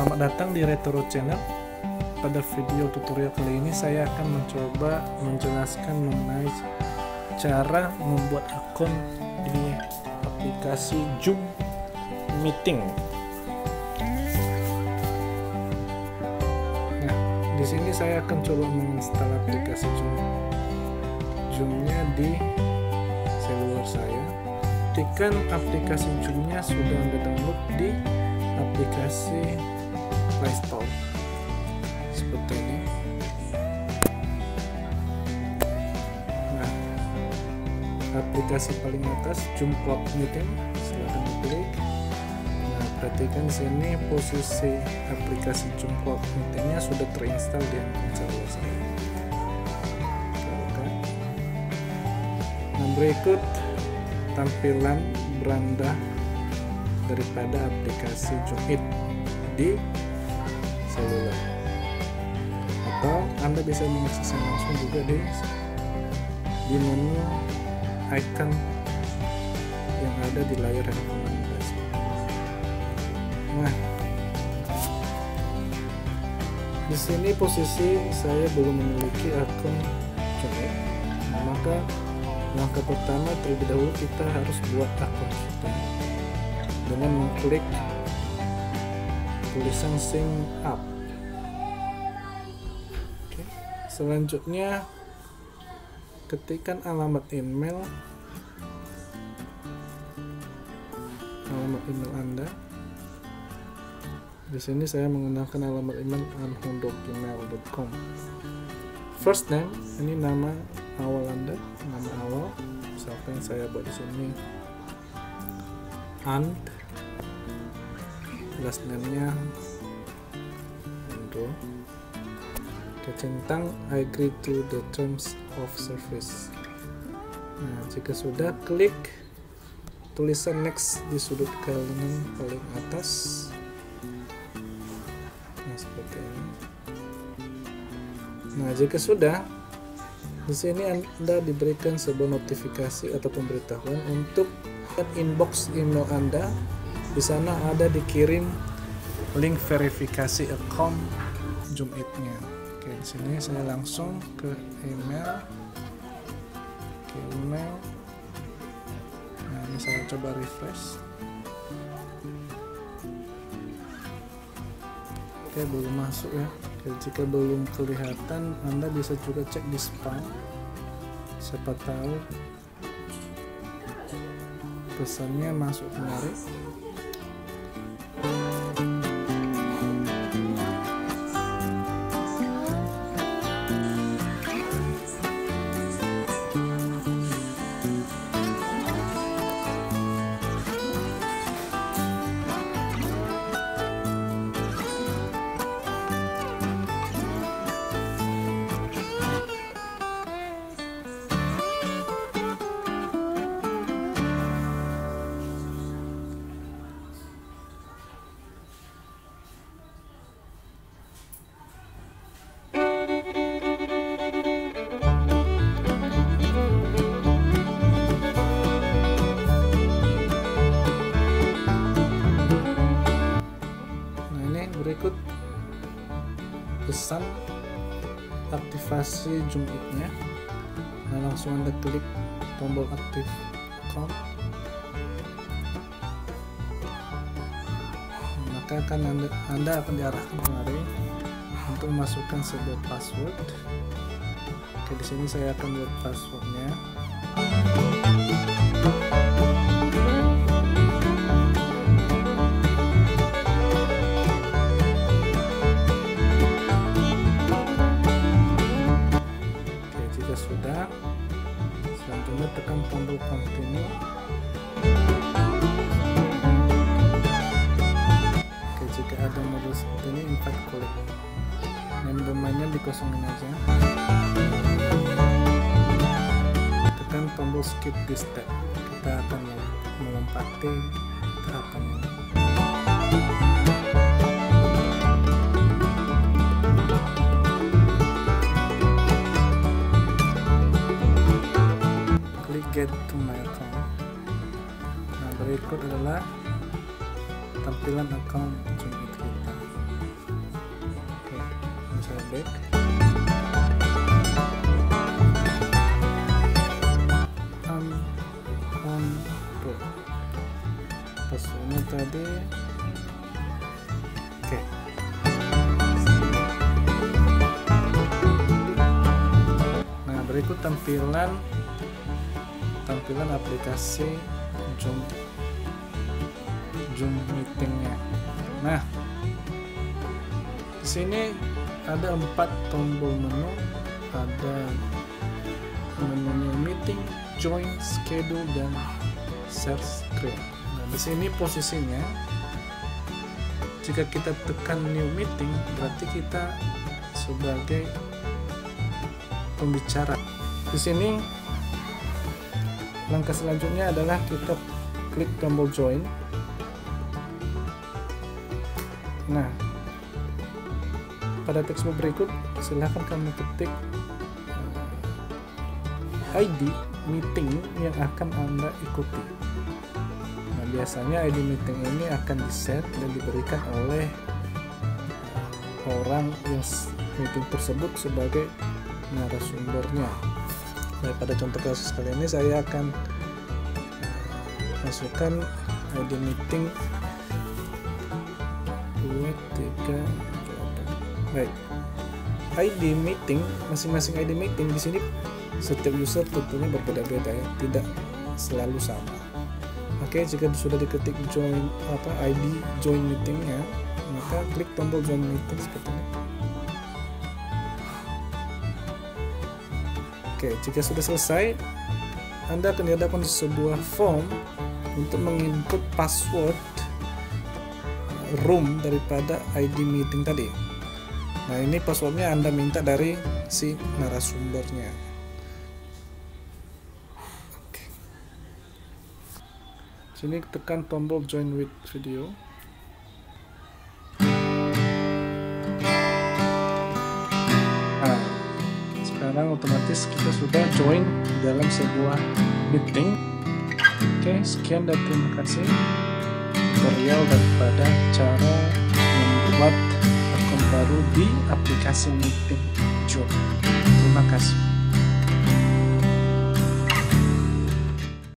Selamat datang di Retro Channel. Pada video tutorial kali ini saya akan mencoba menjelaskan mengenai cara membuat akun di aplikasi Zoom Meeting. Nah, di sini saya akan coba menginstal aplikasi Zoom Zoom-nya di seluler saya. Ketika aplikasi Zoom-nya sudah Anda download di aplikasi Seperti ini nah aplikasi paling atas Cloud Meeting. Silahkan diklik. Nah perhatikan sini posisi aplikasi Cloud Meetingnya sudah terinstall di handphone saya. Nah berikut tampilan beranda daripada aplikasi It di seluler atau Anda bisa mengaksesnya langsung juga di di menu icon yang ada di layar handphone Anda. Nah, di sini posisi saya belum memiliki akun It. Nah, maka langkah pertama terlebih dahulu kita harus buat akun kita dengan mengklik tulisan sign up. Oke. Selanjutnya ketikkan alamat email alamat email Anda. Di sini saya menggunakan alamat email anhondokemail.com. First name ini nama awal Anda, nama awal. Misalkan saya buat di sini and last name-nya Andro kecentang I agree to the terms of service. Nah jika sudah klik tulisan next di sudut kanan paling atas. Nah seperti ini. Nah jika sudah di sini Anda diberikan sebuah notifikasi atau pemberitahuan untuk inbox email Anda di sana ada dikirim link verifikasi account Zoom It-nya. Oke, di sini saya langsung ke email. Ke email. Nah, ini saya coba refresh. Oke, belum masuk ya. Oke, jika belum kelihatan, Anda bisa juga cek di spam. Siapa tahu pesannya masuk kemarin pesan aktivasi Zoom It-nya. Nah, langsung Anda klik tombol aktif account. Maka akan Anda, anda akan diarahkan kemari untuk memasukkan sebuah password. Oke, di sini saya akan buat passwordnya. Tekan tombol continue oke jika ada modul seperti ini invite klik name domainnya dikosongin aja. Tekan tombol skip this step kita akan melompati tahapan ini tampilan account Zoom It kita saya back um, tuh. passwordnya tadi oke. Nah berikut tampilan tampilan aplikasi Zoom Zoom meetingnya. Nah di sini ada empat tombol menu. Ada menu meeting join schedule dan share screen. Nah di sini posisinya jika kita tekan new meeting berarti kita sebagai pembicara. Di sini langkah selanjutnya adalah kita klik tombol join nah pada tekstur berikut silahkan kamu ketik eh, ID meeting yang akan anda ikuti. Nah biasanya ID meeting ini akan di set dan diberikan oleh eh, orang yang meeting tersebut sebagai narasumbernya. Nah pada contoh kasus kali ini saya akan masukkan ID meeting 2 3 8 baik. ID meeting masing-masing ID meeting di sini setiap user tentunya berbeda-beda ya. Tidak selalu sama. Oke jika sudah diketik join apa ID join meetingnya maka klik tombol join meeting seperti ini Oke, jika sudah selesai, Anda akan dihadapkan sebuah form untuk menginput password room daripada ID meeting tadi. Nah, ini passwordnya Anda minta dari si narasumbernya. Oke. Sini tekan tombol join with video. sekarang otomatis kita sudah join dalam sebuah meeting oke sekian dan terima kasih tutorial daripada cara membuat akun baru di aplikasi meeting Zoom terima kasih